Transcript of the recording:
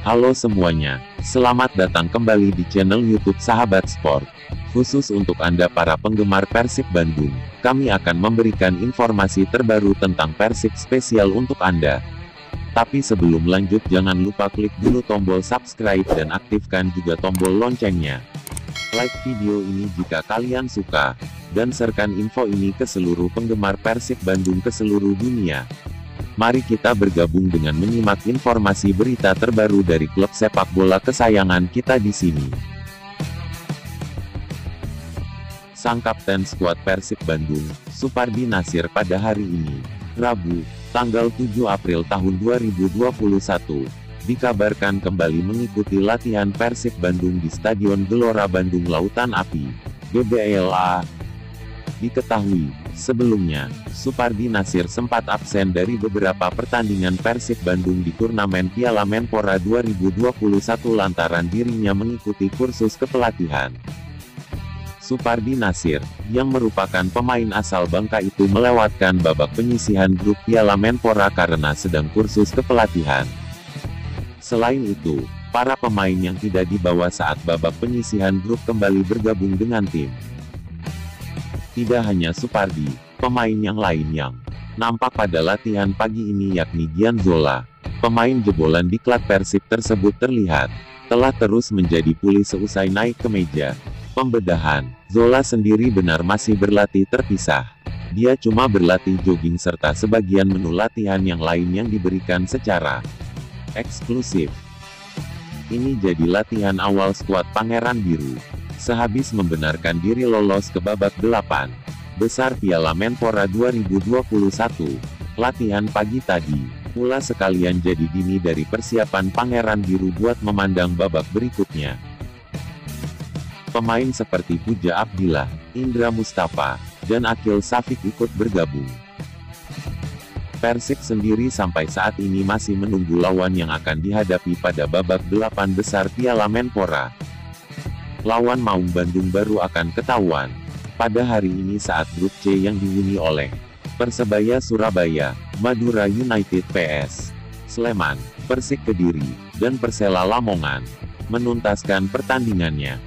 Halo semuanya, selamat datang kembali di channel YouTube Sahabat Sport. Khusus untuk Anda para penggemar Persib Bandung, kami akan memberikan informasi terbaru tentang Persib spesial untuk Anda. Tapi sebelum lanjut jangan lupa klik dulu tombol subscribe dan aktifkan juga tombol loncengnya. Like video ini jika kalian suka, dan serkan info ini ke seluruh penggemar Persib Bandung ke seluruh dunia. Mari kita bergabung dengan menyimak informasi berita terbaru dari klub sepak bola kesayangan kita di sini. Sang kapten skuad Persib Bandung, Supardi Nasir pada hari ini, Rabu, tanggal 7 April tahun 2021, dikabarkan kembali mengikuti latihan Persib Bandung di Stadion Gelora Bandung Lautan Api, GBLA. Diketahui, sebelumnya, Supardi Nasir sempat absen dari beberapa pertandingan Persib Bandung di turnamen Piala Menpora 2021 lantaran dirinya mengikuti kursus kepelatihan. Supardi Nasir, yang merupakan pemain asal Bangka itu melewatkan babak penyisihan grup Piala Menpora karena sedang kursus kepelatihan. Selain itu, para pemain yang tidak dibawa saat babak penyisihan grup kembali bergabung dengan tim. Tidak hanya Supardi, pemain yang lain yang nampak pada latihan pagi ini yakni Gian Zola, pemain jebolan di klub Persib tersebut terlihat telah terus menjadi pulih seusai naik ke meja pembedahan. Zola sendiri benar masih berlatih terpisah. Dia cuma berlatih jogging serta sebagian menu latihan yang lain yang diberikan secara eksklusif. Ini jadi latihan awal skuad Pangeran Biru. Sehabis membenarkan diri lolos ke babak 8 besar Piala Menpora 2021. Latihan pagi tadi, pula sekalian jadi dini dari persiapan Pangeran Biru buat memandang babak berikutnya. Pemain seperti Puja Abdillah, Indra Mustafa, dan Akil Safik ikut bergabung. Persik sendiri sampai saat ini masih menunggu lawan yang akan dihadapi pada babak delapan besar Piala Menpora. Lawan Maung Bandung baru akan ketahuan. Pada hari ini saat grup C yang dihuni oleh Persebaya Surabaya, Madura United PS, Sleman, Persik Kediri, dan Persela Lamongan menuntaskan pertandingannya.